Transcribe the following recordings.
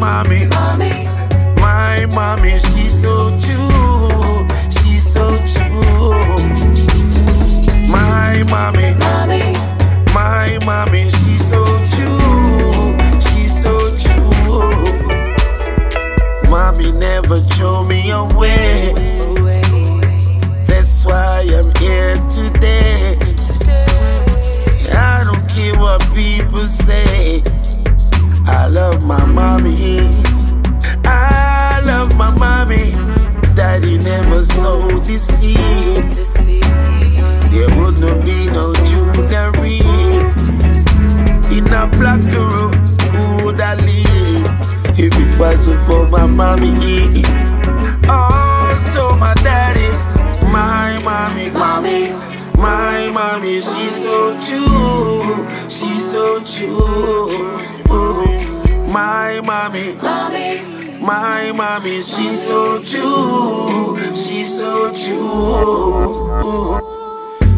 mommy. mommy. My mommy, she's so true. She's so true. My mommy. mommy. My mommy, she's so true. She's so true. Mommy never threw me away. My mommy. Also my daddy, my mommy, mommy, my mommy. She's so true, she's so true. My mommy, Mommy, my mommy, she's so true, she's so true.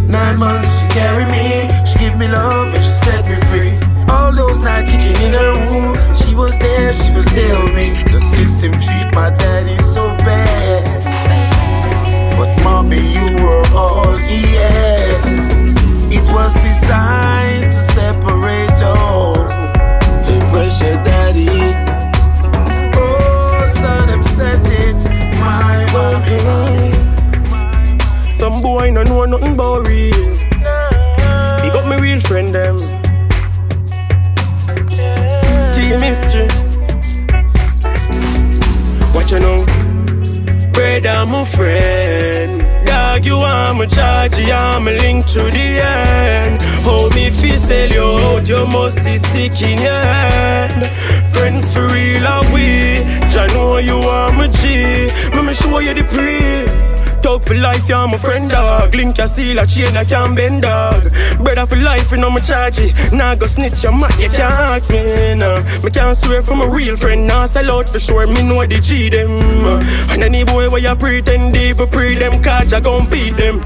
Nine months she carried me, she give me love and she set me free. All those nights kicking in her room, she was there, she was there with me. The system treat my daddy so bad, history. Watch you know. Brother, my friend. Dog, you are my charge, are my link to the end. Hold me fi sell you out, you must be sick in your hand. Friends for real are we? I know you are my G. Me show you the pre. For life, you're my friend, dog. Link your seal, a chain, I can't bend, dog. Brother for life, you know my charge it. Nah, go snitch your man, you can't ask me, nah. Me can't swear from a real friend, nah. Sell out for sure, me know the G them. And any boy where you pretend, they for pre them, catch, I gon' beat them.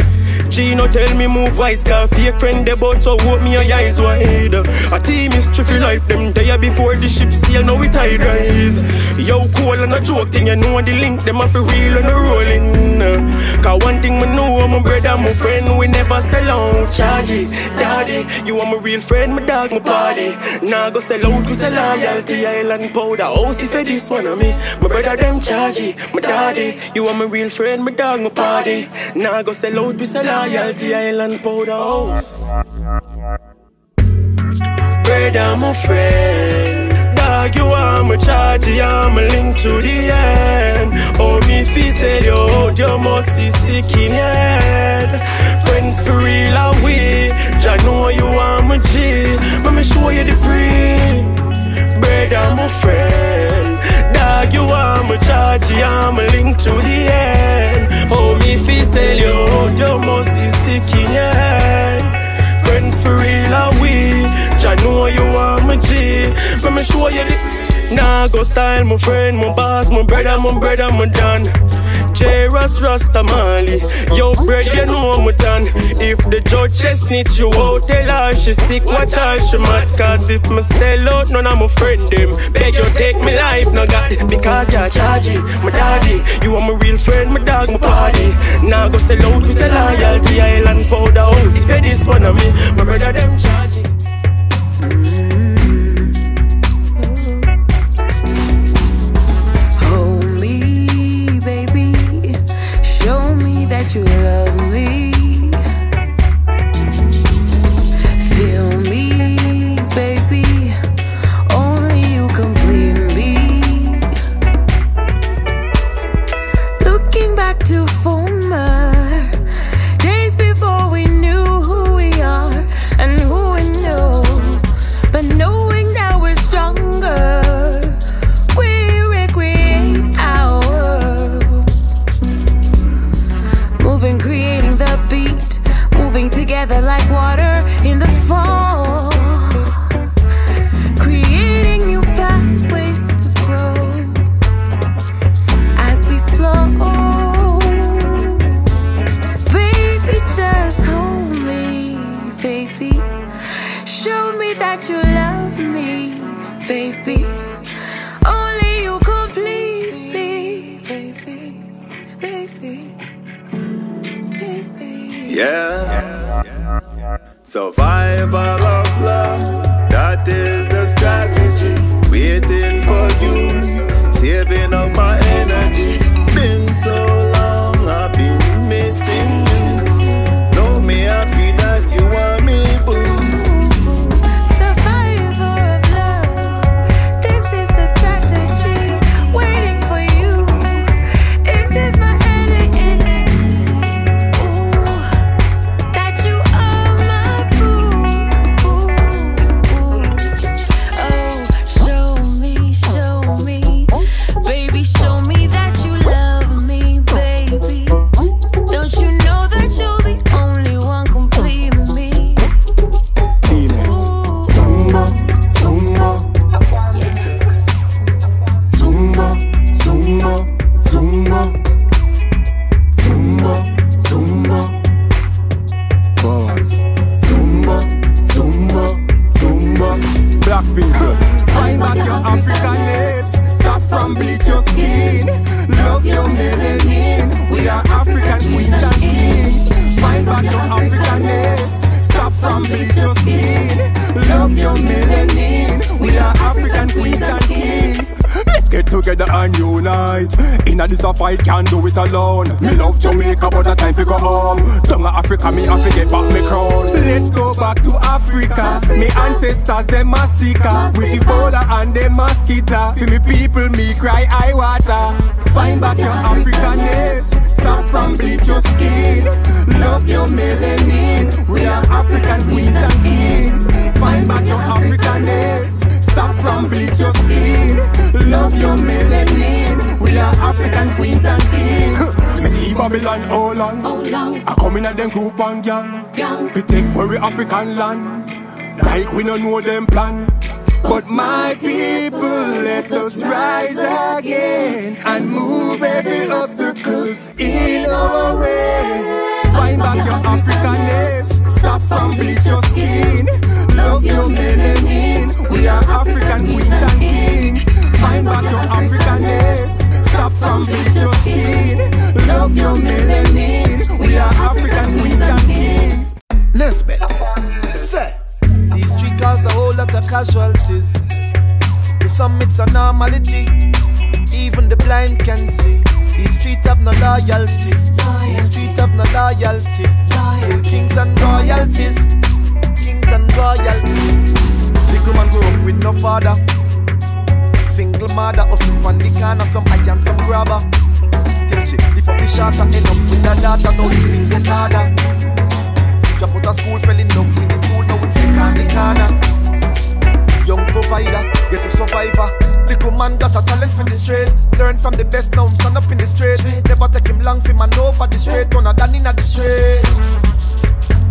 Gino tell me move wise, cause fake friend they bout so hope me your eyes wide. A team is true life, them there before the ship sail, now we tide rise. Yo, cool and a joke thing, you know the link, them a for real and a rolling. Cause one thing me know, I'm a brother, my friend, we never sell out. Charge daddy, you are my real friend, my dog, my party. Now go sell out, we sell loyalty, island powder. Oh, see for this one of me, my brother, them charge my daddy, you are my real friend, my dog, my party. Now go sell out, we sell loyalty, island powder. Oh, brother, my friend. Dog, you are my charge, you are my link to the end. Oh, me fi sell you out, you must be sick in head. Friends for real are we? I know you are my G, me show you the pre. Brother, my friend. Dog, you are my charge, you are my link to the end. Oh, me fi sell you must be sick head. Friends for real are we? I know you are my G, but me show you the. Nah, go style, my friend, my boss, my brother, my brother, my done. J. Ross Rasta Mali, yo, bread, you know done. If the judge snitch you out, tell her she sick, watch her, she mad. Cause if me sell out, none of my friend them. Beg you, take me life, no it. Because you're charging, my daddy. You are my real friend, my dog, my party. Now go sell out, we sell loyalty, island powder house. If you this one of me, my brother, them charging. Together like water in the fall. Creating new pathways to grow as we flow. Baby, just hold me, baby. Show me that you love me, baby. Survival of love. queen. Love your melanin. We are African queens and kings. Find back your Africanness. Stop from bleach your skin. Love your melanin. We are African queens and kings and unite. Inna this a fight, can't do it alone. Me love Jamaica, but a time to go home. Down Africa, me have to get back me crown. Let's go back to Africa. Me ancestors, them massacre. With Ebola and them mosquito. For me people, me cry I water. Find back your Africanness. Stop from bleach your skin. Love your melanin. We are African queens and kings. Find back your Africanness. Stop from bleach your skin. Love your melanin. We are African queens and kings. Me see Babylon oh, all on. Oh, I come in at them group and gang. We take where we African land. Like we don't know them plan. But my people, let us rise again and move every obstacles in our way. Find back your Africanness, stop from bleach your skin. Love your melanin, Bleach your skin. Love your melanin, we are African queens and kings. Nesbeth, say, these street cars a whole lot of casualties. To some it's a normality, even the blind can see. These streets have no loyalty, these streets have no loyalty. Kill kings and royalties, kings and royalties. Little man grow up with no father, single mother, hustle on the corner, some iron, some grabber. Tell she lift up the and end up with a daughter, now living get harder. Drop out of school, fell in love with the tool, now it's sick on the corner. Young provider, get a survivor. Little man got a talent from the street. Learn from the best, now I'm stand up in the street. Never take him long for man over the street. Gonna down in the street.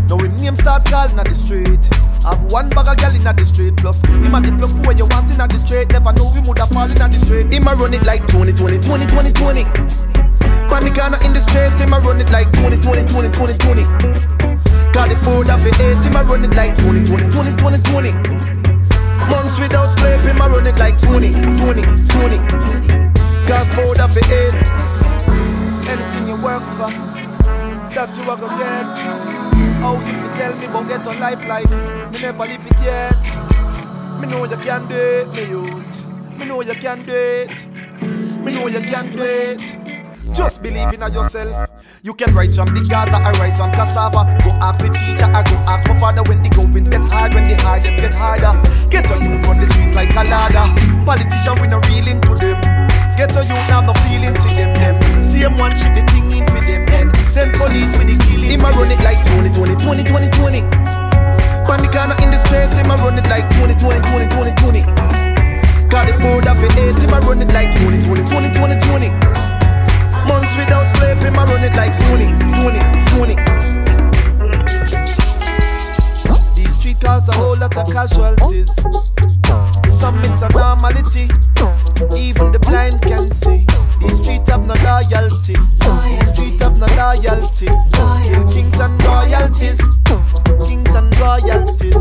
Now him name start calling at the street. Have one bag of gal in the street. Plus, him a plug for where you want in the street. Never know him woulda fall in the street. Him a run it like 20, 20, 20, 20, 20. Panic in the street. Him a run it like 20, 20, 20, 20, 20. Got the food off the eight. Him a run it like 20, 20, 20, 20, 20. Months without sleep. Him a run it like 20, 20, 20. Gas food off the eight. Anything you work for, that you a go get. How if you tell me about get a life like me never live it yet. Me know you can do it, me youth. Me know you can do it. Me know you can do it. Just believe in yourself. You can rise from the Gaza or rise from cassava. Go ask the teacher or go ask my father when the goings get hard, when the hardest get harder. Get a youth on the street like a ladder. Politician we no real into them. Get a youth now no feeling see them them. Same one shit the thing in for them them. Send police with the killing. Him a run it like 20, 20, 20, 20, 20. Pan the corner in the street, him a run it like 20, 20, 20, 20, 20. Got the food off the eight, him a run it like 20, 20, 20, 20, 20. Months without sleep, him a run it like 20, 20, 20. These street cars a whole lot of casualties. Some it's a normality, even the blind can see. These streets have no loyalty, these streets have no loyalty. Kill kings and royalties, kings and royalties.